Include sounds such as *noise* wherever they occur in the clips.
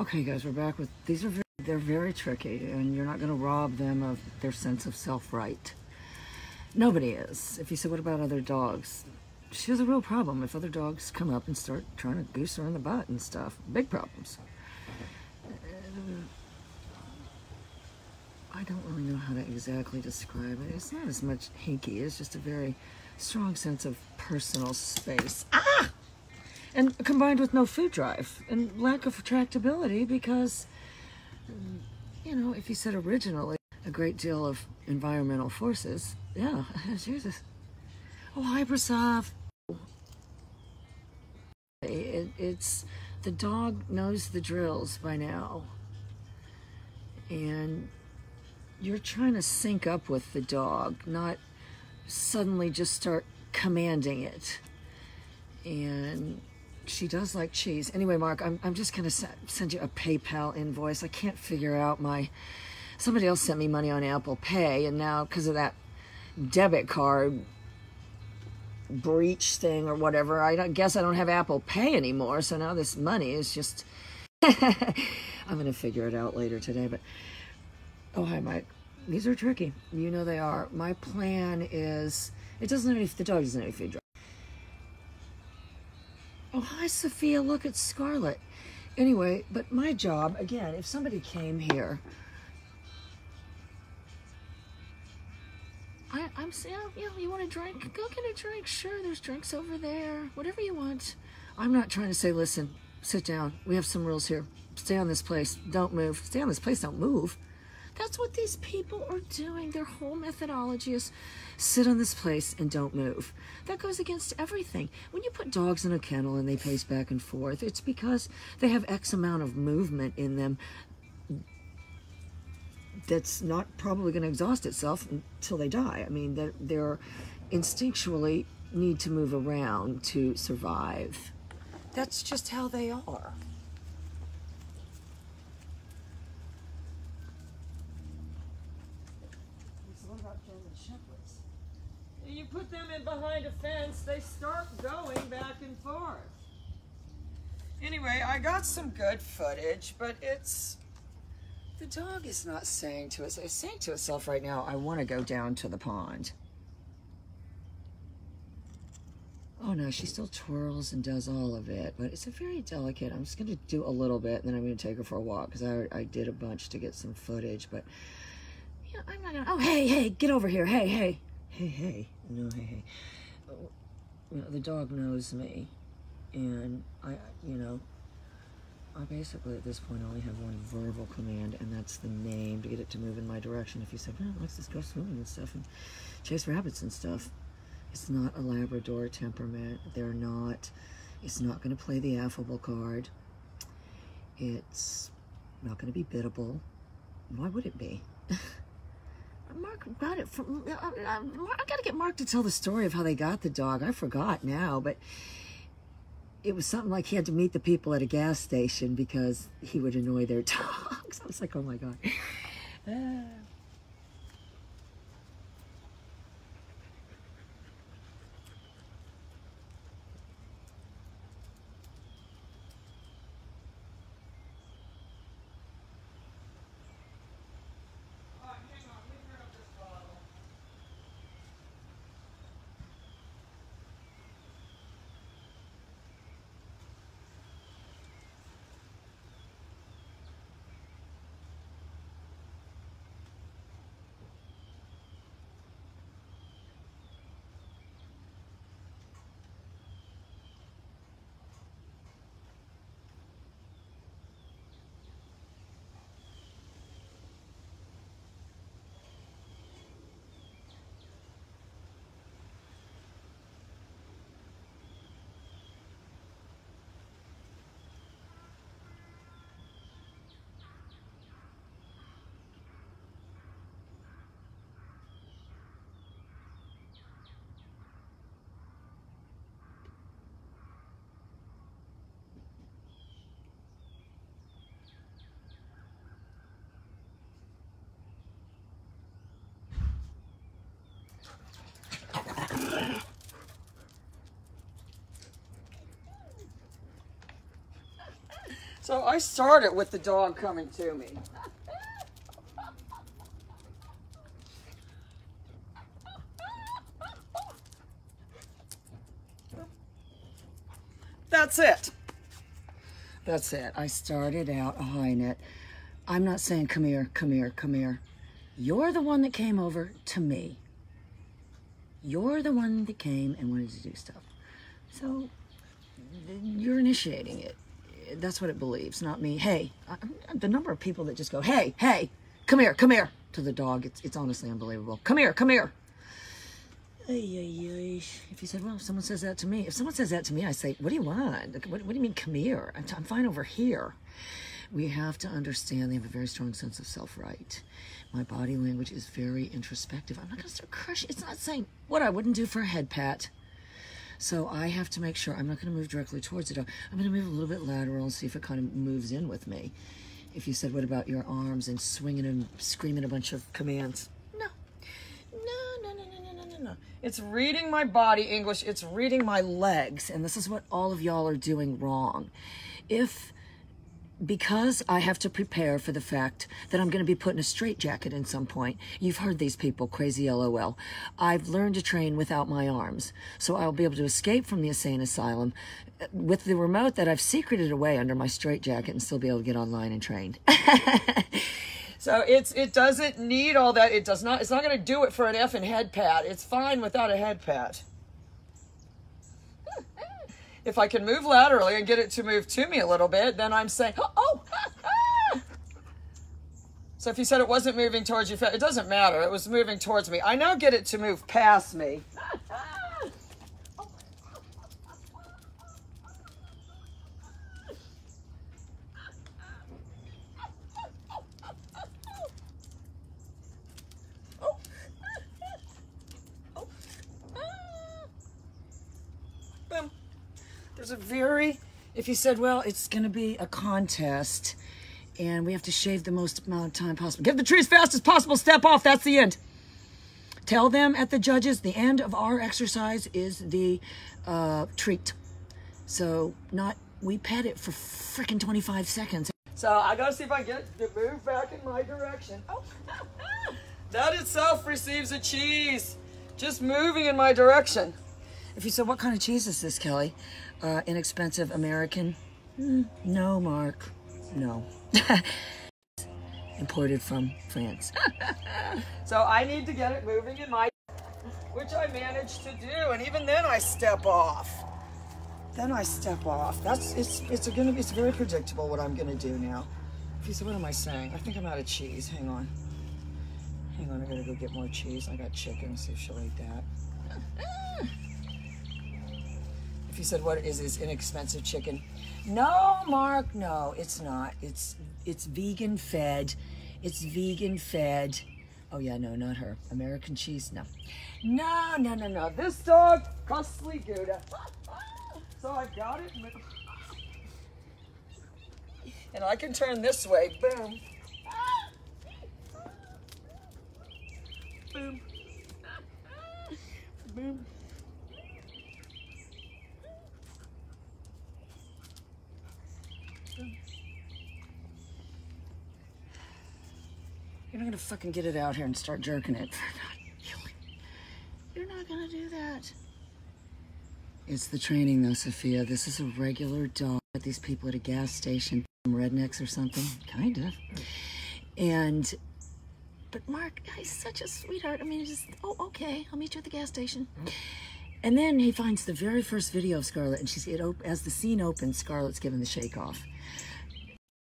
Okay, guys, we're back with these are very, they're very tricky, and you're not going to rob them of their sense of self-right. Nobody is. If you say, "What about other dogs?" She has a real problem if other dogs come up and start trying to goose her in the butt and stuff. Big problems. Uh, I don't really know how to exactly describe it. It's not as much hinky. It's just a very strong sense of personal space. Ah! And combined with no food drive and lack of tractability because you know if you said originally a great deal of environmental forces yeah *laughs* jesus. Oh Prasov. It, it's the dog knows the drills by now. And you're trying to sync up with the dog not suddenly just start commanding it. And she does like cheese. Anyway, Mark, I'm, I'm just going to send you a PayPal invoice. I can't figure out my... Somebody else sent me money on Apple Pay, and now because of that debit card breach thing or whatever, I guess I don't have Apple Pay anymore, so now this money is just... *laughs* I'm going to figure it out later today, but... Oh, hi, Mike. These are tricky. You know they are. My plan is... It doesn't have any... The dog doesn't have any food Oh, hi, Sophia. Look at Scarlet. Anyway, but my job, again, if somebody came here, I, I'm saying, know, you want a drink? Go get a drink. Sure, there's drinks over there. Whatever you want. I'm not trying to say, listen, sit down. We have some rules here. Stay on this place. Don't move. Stay on this place. Don't move. That's what these people are doing. Their whole methodology is sit on this place and don't move. That goes against everything. When you put dogs in a kennel and they pace back and forth, it's because they have X amount of movement in them that's not probably going to exhaust itself until they die. I mean, they're, they're instinctually need to move around to survive. That's just how they are. You put them in behind a fence, they start going back and forth. Anyway, I got some good footage, but it's... The dog is not saying to us, it's saying to itself right now, I want to go down to the pond. Oh no, she still twirls and does all of it, but it's a very delicate. I'm just going to do a little bit, and then I'm going to take her for a walk, because I, I did a bunch to get some footage, but... Yeah, I'm not going to... Oh, hey, hey, get over here. Hey, hey hey, hey, no, hey, hey. You know, the dog knows me, and I, you know, I basically at this point only have one verbal command, and that's the name to get it to move in my direction. If you said, well, just go swimming and stuff and chase rabbits and stuff, it's not a Labrador temperament. They're not, it's not going to play the affable card. It's not going to be biddable. Why would it be? *laughs* Mark got it from. Uh, uh, I got to get Mark to tell the story of how they got the dog. I forgot now, but it was something like he had to meet the people at a gas station because he would annoy their *laughs* dogs. I was like, oh my god. Uh, *laughs* So I started with the dog coming to me. That's it. That's it. I started out eyeing it. I'm not saying, come here, come here, come here. You're the one that came over to me. You're the one that came and wanted to do stuff. So you're initiating it. That's what it believes, not me. Hey, I, the number of people that just go, hey, hey, come here, come here, to the dog, it's, it's honestly unbelievable. Come here, come here. If you said, well, if someone says that to me, if someone says that to me, I say, what do you want? What, what do you mean, come here? I'm, I'm fine over here. We have to understand they have a very strong sense of self-right. My body language is very introspective. I'm not going to start crushing. It's not saying what I wouldn't do for a head pat. So I have to make sure I'm not going to move directly towards it. I'm going to move a little bit lateral and see if it kind of moves in with me. If you said, what about your arms and swinging and screaming a bunch of commands? No. No, no, no, no, no, no, no. It's reading my body English. It's reading my legs. And this is what all of y'all are doing wrong. If because I have to prepare for the fact that I'm going to be put in a straitjacket in some point. You've heard these people, crazy LOL. I've learned to train without my arms, so I'll be able to escape from the insane asylum uh, with the remote that I've secreted away under my straitjacket and still be able to get online and train. *laughs* so it's it doesn't need all that. It does not. It's not going to do it for an effing head pat. It's fine without a head pat if I can move laterally and get it to move to me a little bit, then I'm saying, oh, oh *laughs* So if you said it wasn't moving towards you, it doesn't matter. It was moving towards me. I now get it to move past me. *laughs* There's a very, if you said, well, it's going to be a contest and we have to shave the most amount of time possible. Get the tree as fast as possible. Step off. That's the end. Tell them at the judges the end of our exercise is the uh, treat. So not, we pet it for freaking 25 seconds. So I got to see if I get to move back in my direction. Oh, *laughs* that itself receives a cheese. Just moving in my direction. If you said, what kind of cheese is this, Kelly? Uh, inexpensive American? Mm, no, Mark. No. *laughs* Imported from France. *laughs* so I need to get it moving in my, which I managed to do. And even then I step off. Then I step off. That's, it's, it's gonna be, it's very predictable what I'm gonna do now. Said, what am I saying? I think I'm out of cheese. Hang on. Hang on, I gotta go get more cheese. I got chicken, see if she'll eat that. *laughs* if you said what is this inexpensive chicken? No mark no it's not. It's it's vegan fed. It's vegan fed. Oh yeah no not her. American cheese? No. No no no no. This dog costly gouda. *laughs* So i got it *laughs* and i can turn this way. Boom. Boom. *laughs* Boom fucking get it out here and start jerking it. You're not gonna do that. It's the training though, Sophia. This is a regular dog. At these people at a gas station, rednecks or something, kind of. And, but Mark, he's such a sweetheart. I mean, he's just, oh, okay, I'll meet you at the gas station. And then he finds the very first video of Scarlett, and she's it as the scene opens, Scarlett's giving the shake off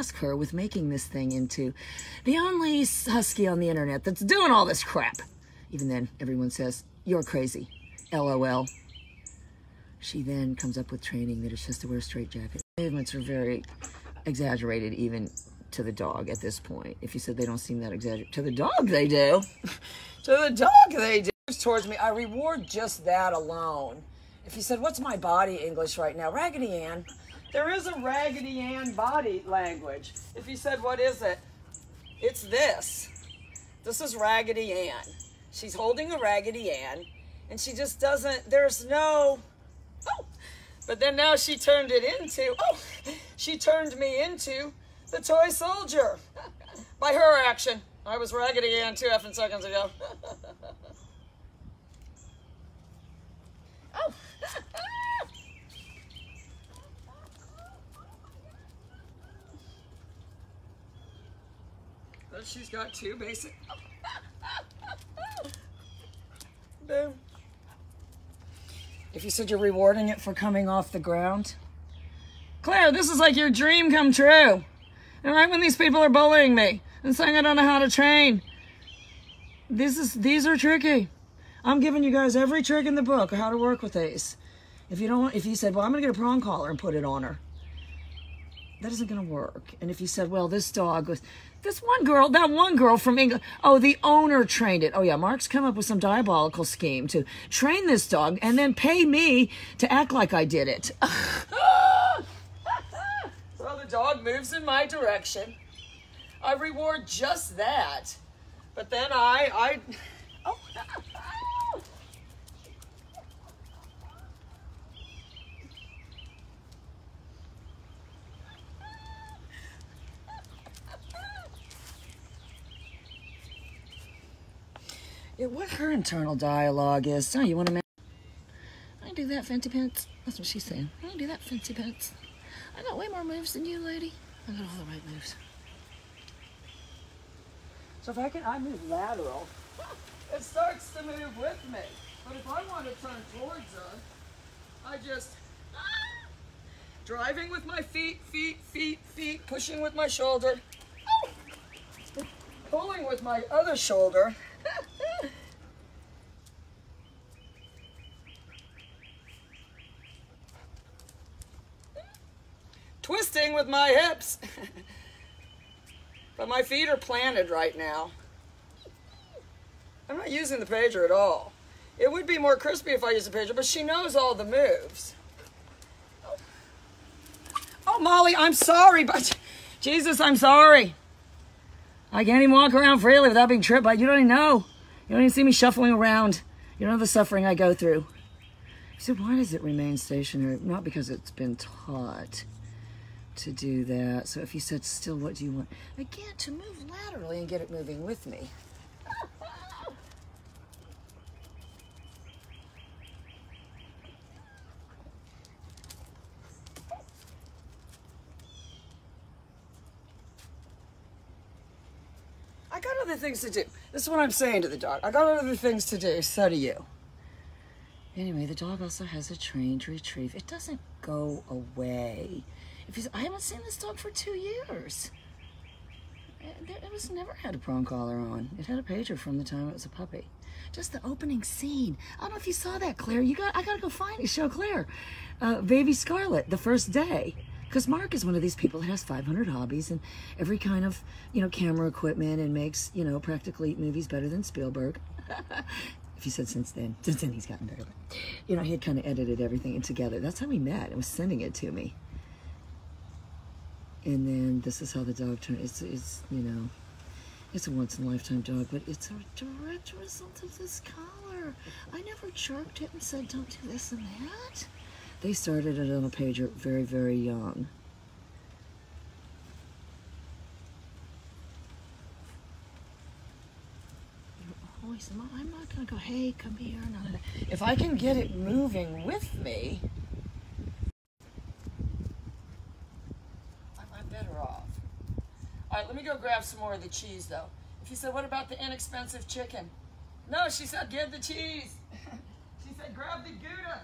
task her with making this thing into the only husky on the internet that's doing all this crap. Even then, everyone says, you're crazy. LOL. She then comes up with training that it's just to wear a straight jacket. Movements are very exaggerated even to the dog at this point. If you said they don't seem that exaggerated, to the dog they do. *laughs* to the dog they do. Towards me, I reward just that alone. If you said, what's my body English right now? Raggedy Ann. There is a Raggedy Ann body language. If you said, what is it? It's this. This is Raggedy Ann. She's holding a Raggedy Ann, and she just doesn't, there's no, oh, but then now she turned it into, oh, she turned me into the toy soldier. *laughs* By her action. I was Raggedy Ann two effing seconds ago. *laughs* Oh. *laughs* She's got two basic. *laughs* Boom. If you said you're rewarding it for coming off the ground, Claire, this is like your dream come true. And right when these people are bullying me and saying I don't know how to train, this is these are tricky. I'm giving you guys every trick in the book of how to work with these. If you don't, if you said, "Well, I'm to get a prong collar and put it on her," that isn't going to work. And if you said, "Well, this dog was," this one girl, that one girl from England, oh, the owner trained it. Oh yeah, Mark's come up with some diabolical scheme to train this dog and then pay me to act like I did it. *laughs* so the dog moves in my direction. I reward just that. But then I, I, *laughs* oh. *laughs* Yeah, what her internal dialogue is. Oh, you want to? I do that, Fancy Pants. That's what she's saying. I do that, Fancy Pants. I got way more moves than you, lady. I got all the right moves. So if I can, I move lateral. *laughs* It starts to move with me. But if I want to turn towards her, I just *laughs* driving with my feet, feet, feet, feet, pushing with my shoulder, *laughs* pulling with my other shoulder. With my hips. but my feet are planted right now. I'm not using the pager at all. It would be more crispy if I used the pager, but she knows all the moves. Oh, Molly, I'm sorry, but *laughs* Jesus, I'm sorry. I can't even walk around freely without being tripped by. You don't even know. You don't even see me shuffling around. You don't know the suffering I go through. He said, why does it remain stationary? Not because it's been taught to do that. So if you said still, what do you want? Again, to move laterally and get it moving with me. I got other things to do. This is what I'm saying to the dog. I got other things to do, so do you. Anyway, the dog also has a trained retrieve. It doesn't go away. I haven't seen this dog for two years. It, was never had a prong collar on. It had a pager from the time it was a puppy. Just the opening scene. I don't know if you saw that, Claire. You got. I gotta go find it. Show Claire, uh, baby Scarlet, the first day. Because Mark is one of these people that has 500 hobbies and every kind of, you know, camera equipment and makes, you know, practically movies better than Spielberg. *laughs* if you said since then, since then he's gotten better. You know, he had kind of edited everything together. That's how we met and was sending it to me. And then this is how the dog turned. It's, it's you know, it's a once in a lifetime dog, but it's a direct result of this collar. I never jerked it and said, don't do this and that. They started it on a pager very, very young. I'm not going to go, hey, come here. If I can get it moving with me, I'm, I'm better off. All right, let me go grab some more of the cheese, though. If you said, what about the inexpensive chicken? No, she said, get the cheese. *laughs* she said, grab the Gouda.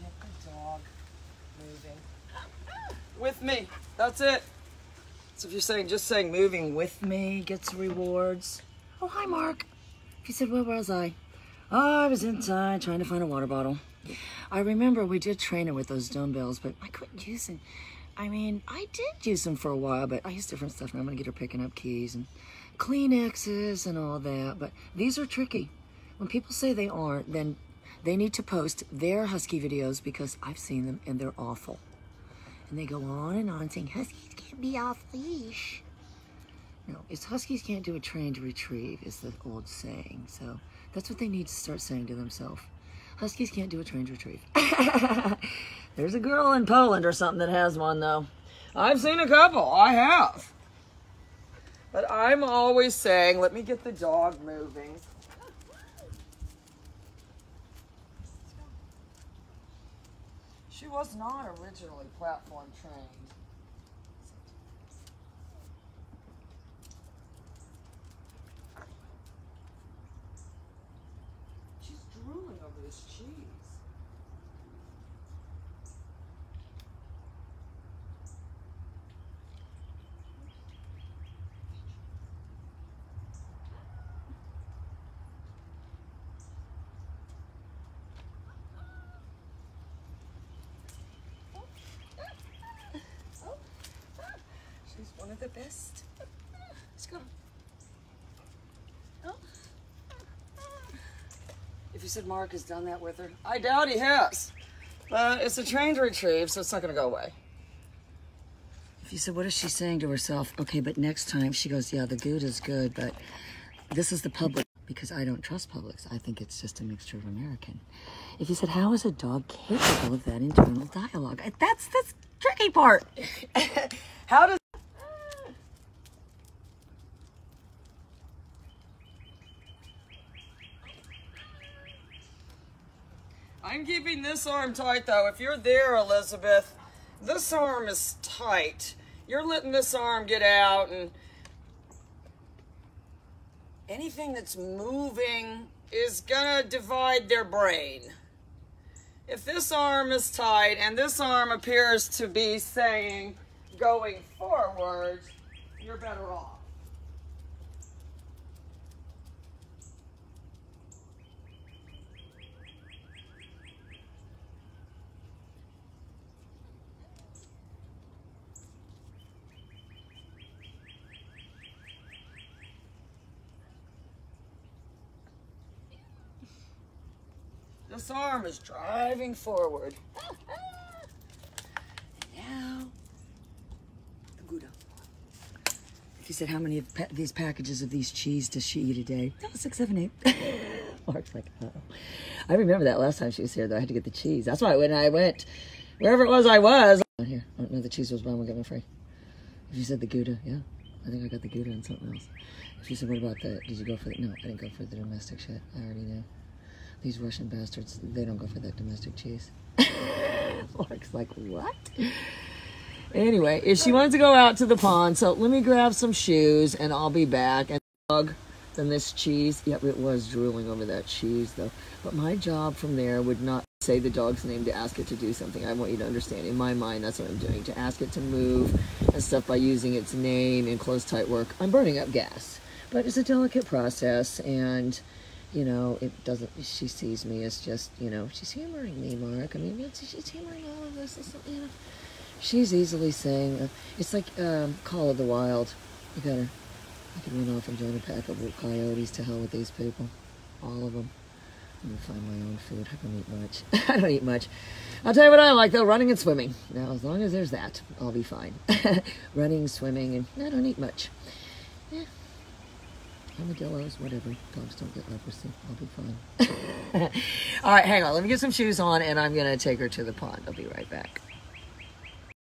get the dog moving with me. That's it. So if you're saying, just saying moving with me gets rewards. Oh, hi, Mark. He said, where was I? Oh, I was inside trying to find a water bottle. I remember we did train it with those dumbbells, but I couldn't use. I mean, I did use them for a while, but I use different stuff, and I'm going to get her picking up keys and Kleenexes and all that, but these are tricky. When people say they aren't, then they need to post their husky videos because I've seen them and they're awful. And they go on and on saying, Huskies can't be off leash. No, it's Huskies can't do a trained retrieve, is the old saying. So that's what they need to start saying to themselves. Huskies can't do a trained retrieve. *laughs* There's a girl in Poland or something that has one, though. I've seen a couple. I have. But I'm always saying, let me get the dog moving. She was not originally platform trained. She's drooling over this cheese. She's one of the best. Let's go. Oh. If you said Mark has done that with her, I doubt he has. But it's a trained retrieve, so it's not going to go away. If you said, what is she saying to herself? Okay, but next time she goes, yeah, the Gouda's good, but this is the Publix because I don't trust Publix. I think it's just a mixture of American. If you said, how is a dog capable of that internal dialogue? That's the tricky part. *laughs* How does I'm keeping this arm tight though. If you're there, Elizabeth, this arm is tight. You're letting this arm get out and anything that's moving is gonna divide their brain. If this arm is tight and this arm appears to be saying going forward, you're better off. This arm is driving forward. *laughs* Now, the Gouda. If you said, how many of pa- these packages of these cheese does she eat a day? Oh, six, seven, eight. *laughs* Mark's like, oh. I remember that last time she was here, though. I had to get the cheese. That's why when I went, wherever it was I was. Oh, here. Oh, no, the cheese was one, get one free. If you said the Gouda, yeah. I think I got the Gouda and something else. If you said, what about the, did you go for the, no, I didn't go for the domestic shit. I already knew. These Russian bastards, they don't go for that domestic cheese. *laughs* Mark's like, what? Anyway, if she wants to go out to the pond, so let me grab some shoes and I'll be back. And dog, then this cheese, yep, it was drooling over that cheese though. But my job from there would not say the dog's name to ask it to do something. I want you to understand. In my mind, that's what I'm doing. To ask it to move and stuff by using its name in close, tight work. I'm burning up gas. But it's a delicate process and you know, it doesn't, she sees me as just, you know, she's humoring me, Mark. I mean, she's humoring all of this, it's, you know. She's easily saying, uh, it's like um, Call of the Wild. You gotta, I could run off and join a pack of coyotes to hell with these people. All of them. I'm gonna find my own food. I don't eat much. *laughs* I don't eat much. I'll tell you what I like though, running and swimming. Now, as long as there's that, I'll be fine. *laughs* running, swimming, and I don't eat much. Yeah, armadillos, whatever. Dogs don't get leprosy. I'll be fine. *laughs* All right, hang on. Let me get some shoes on, and I'm going to take her to the pond. I'll be right back.